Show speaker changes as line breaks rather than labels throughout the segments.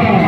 Bom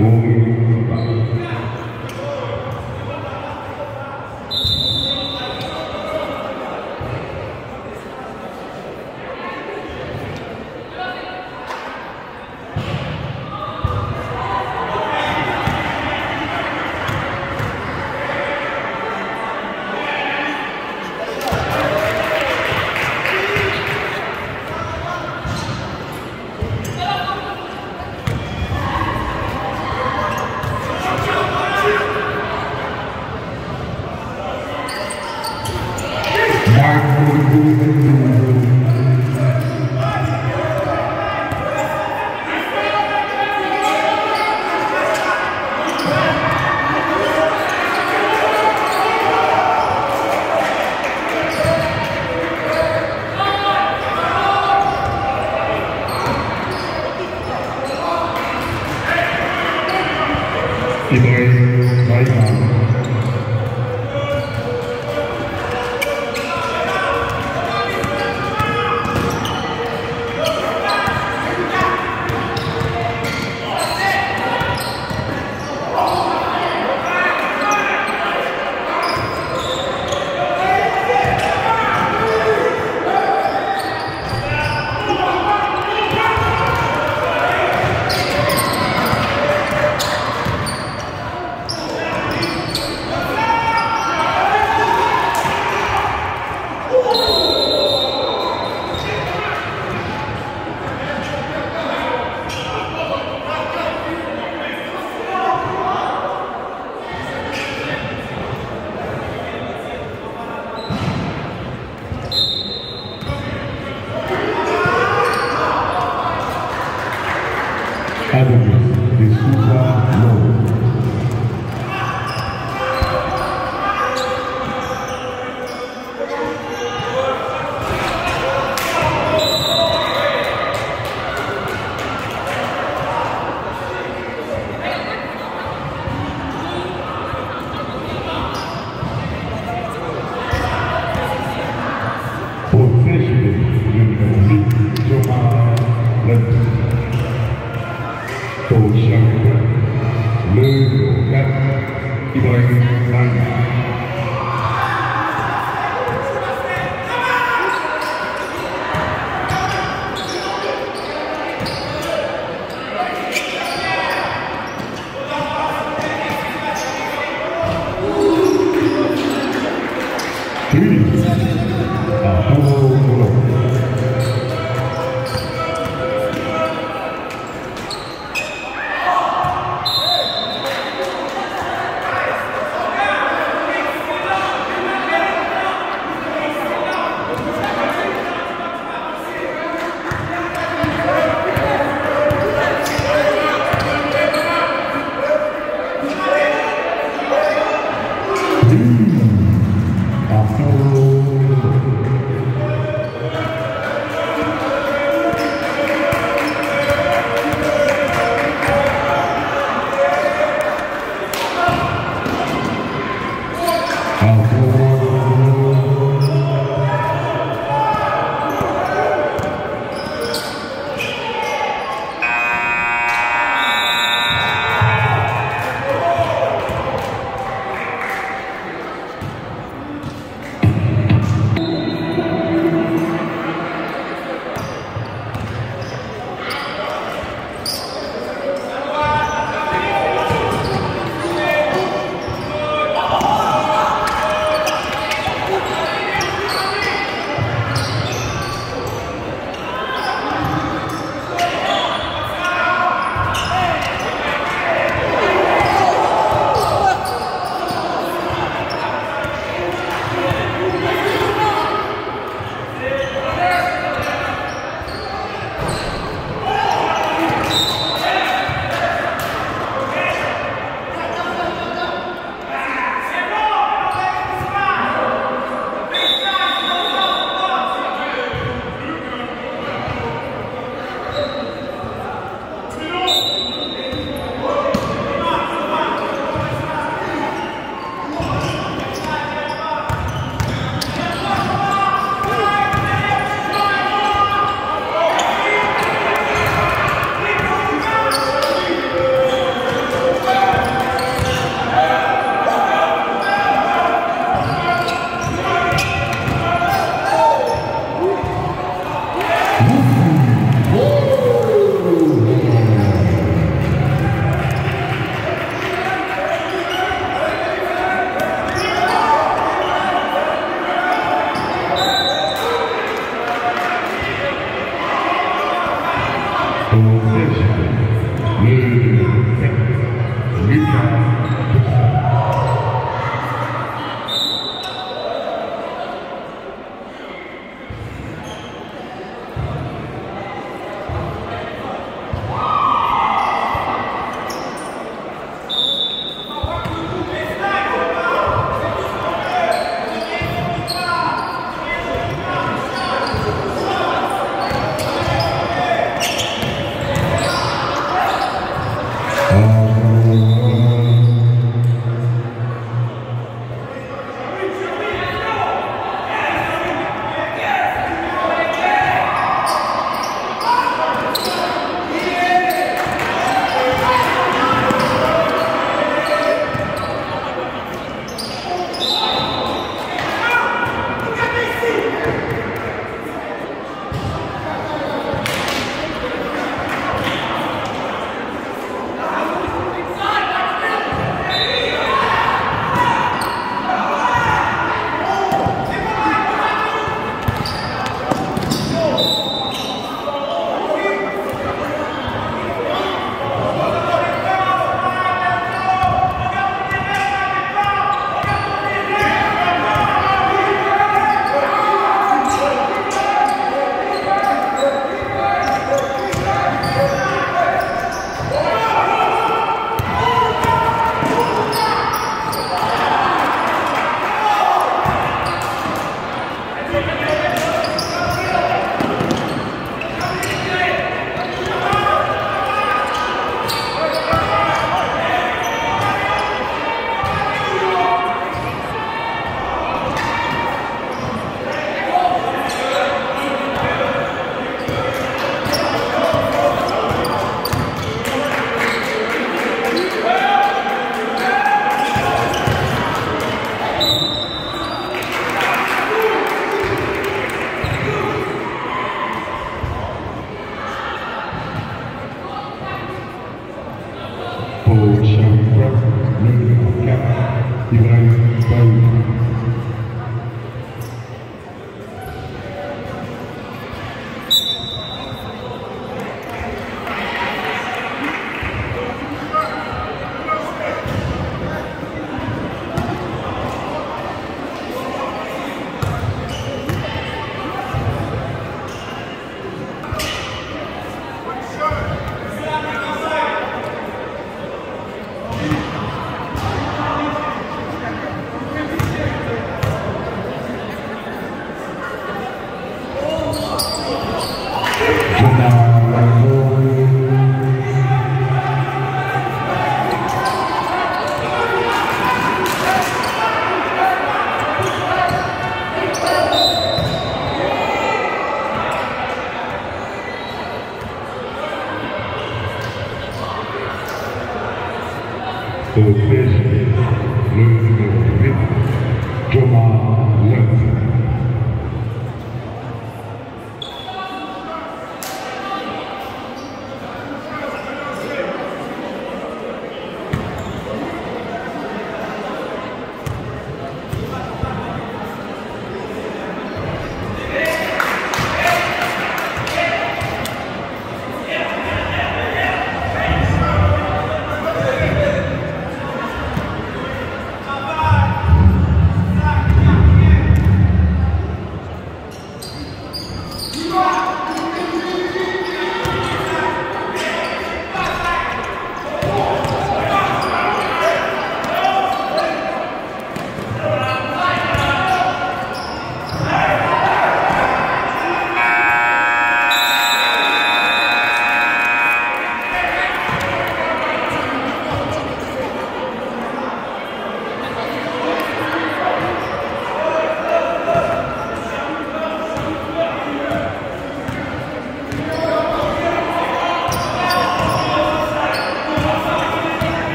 o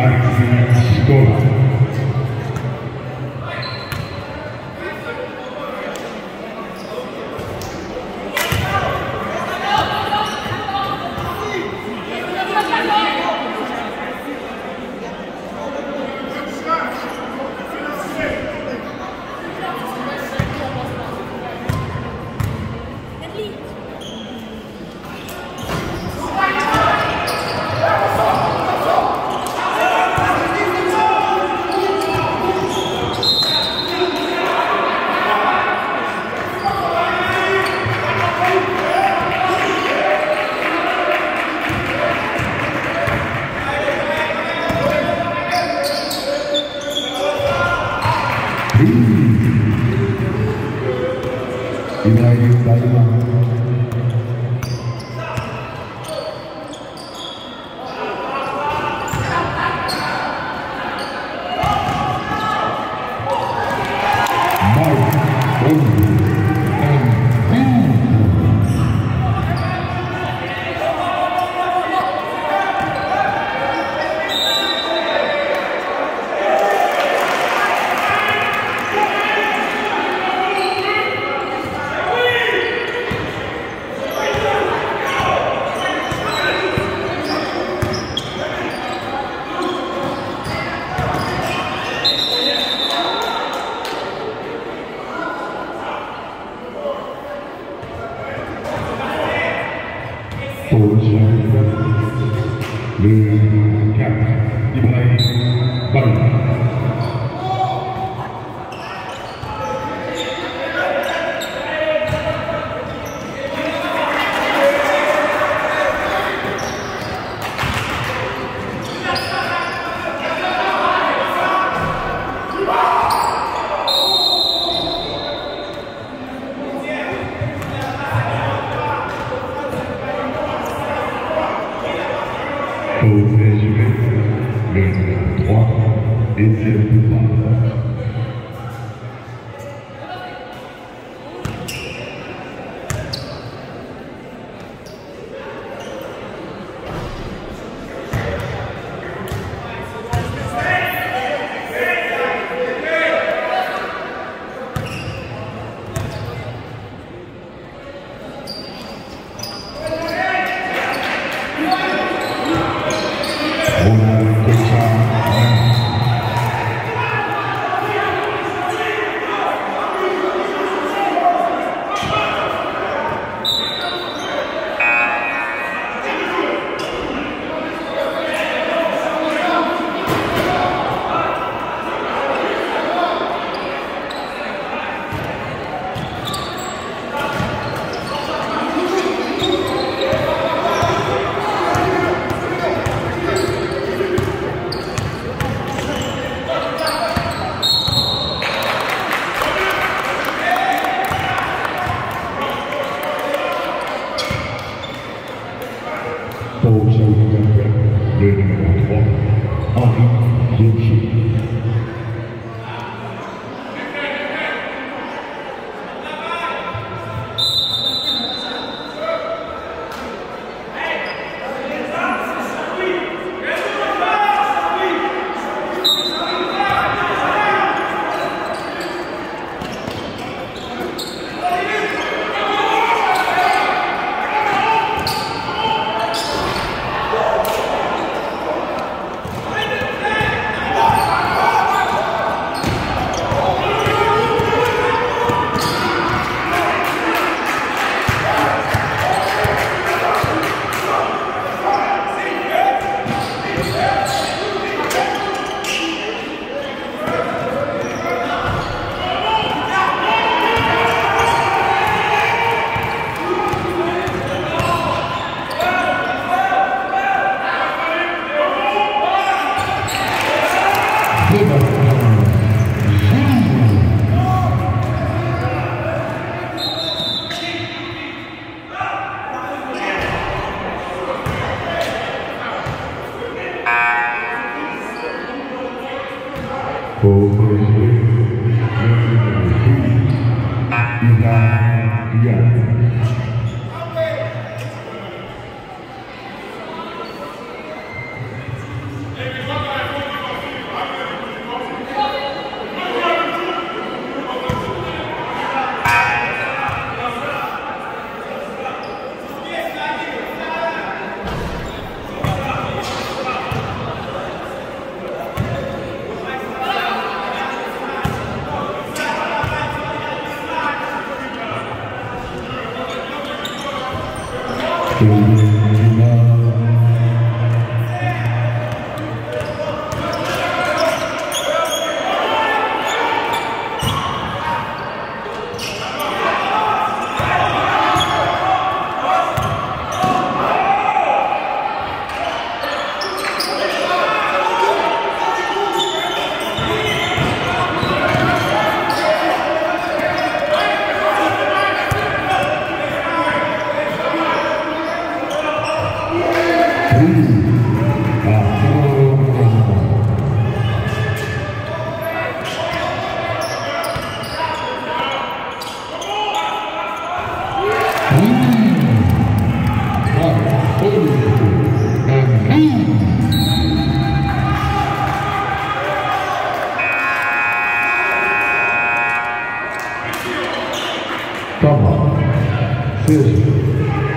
Артемия Шитова. Pour le 干嘛？是。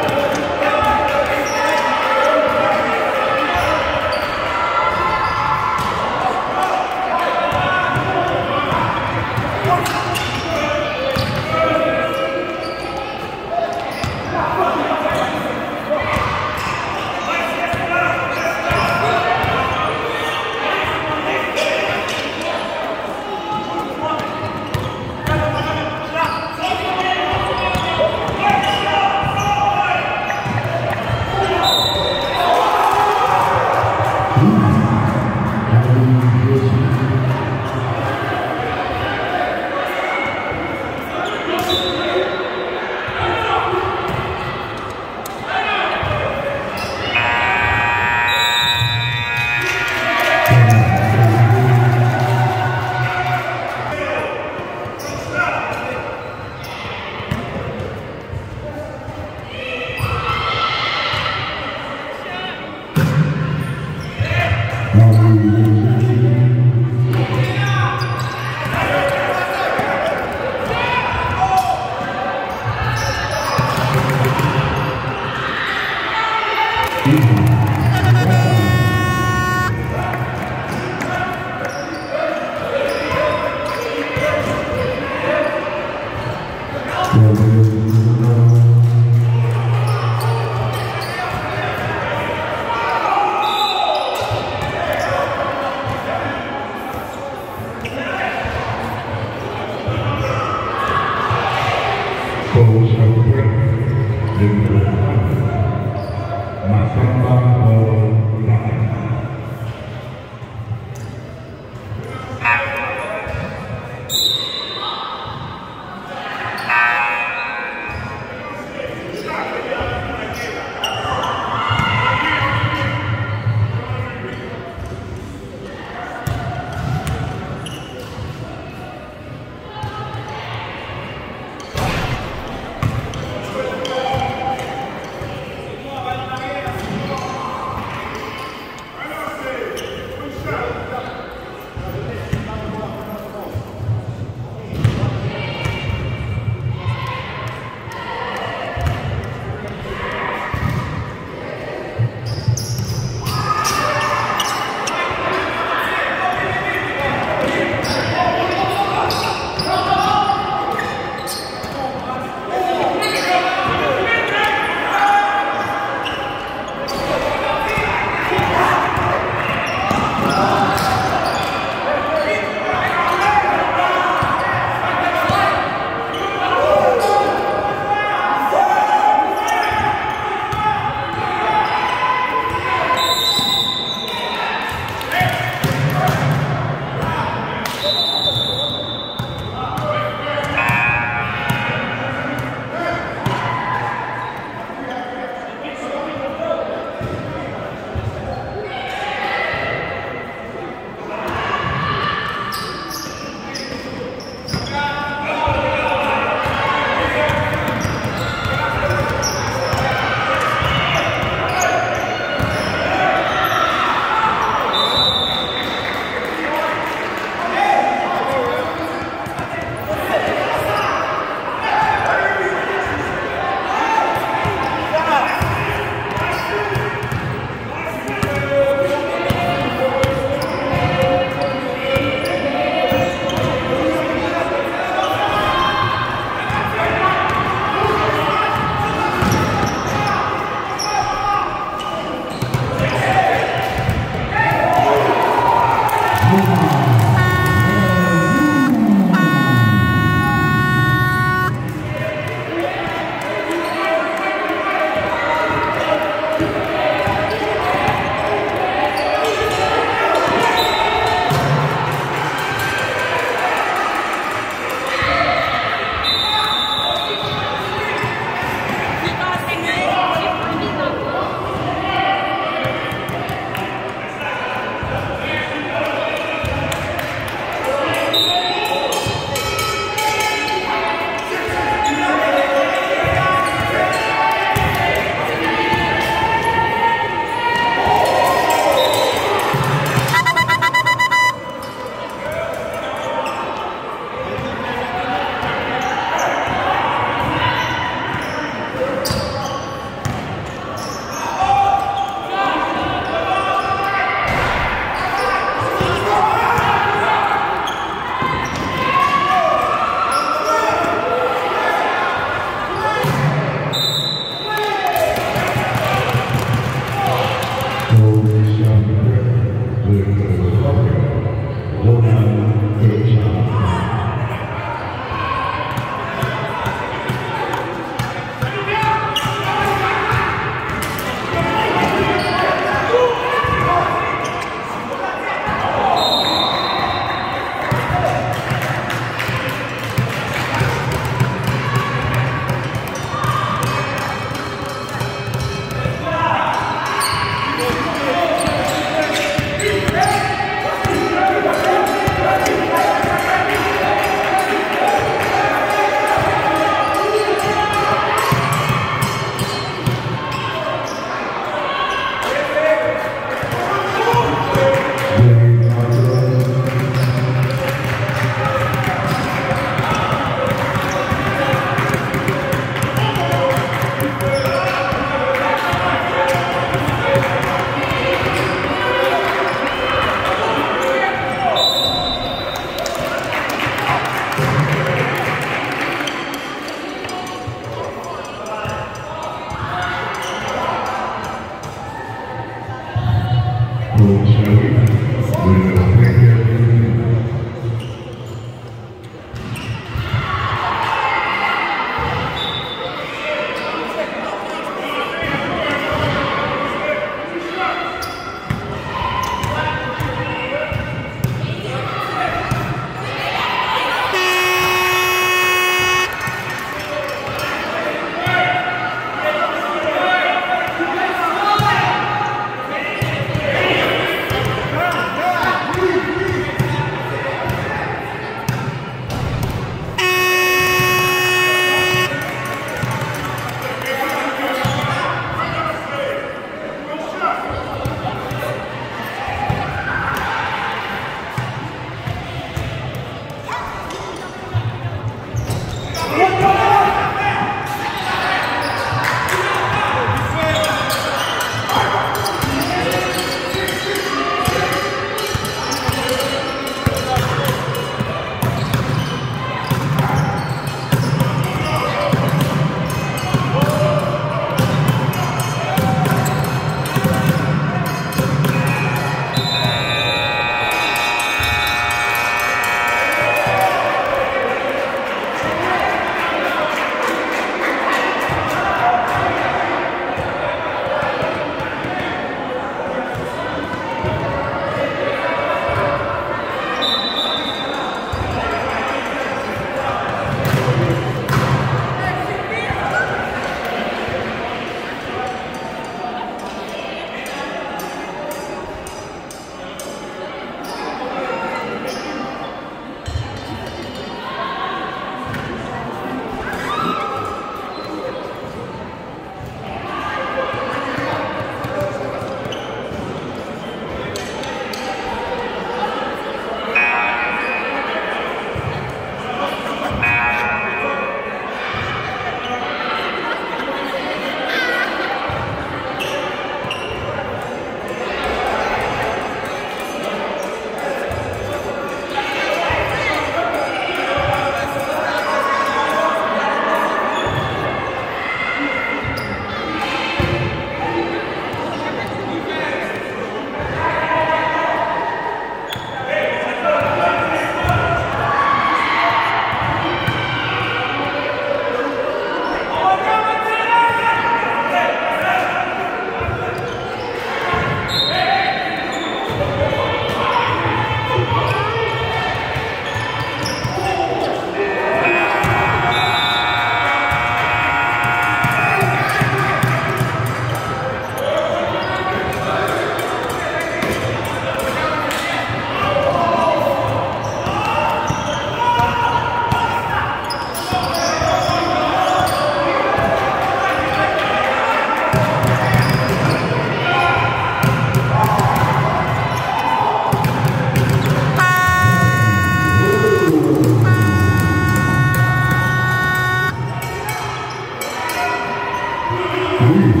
Please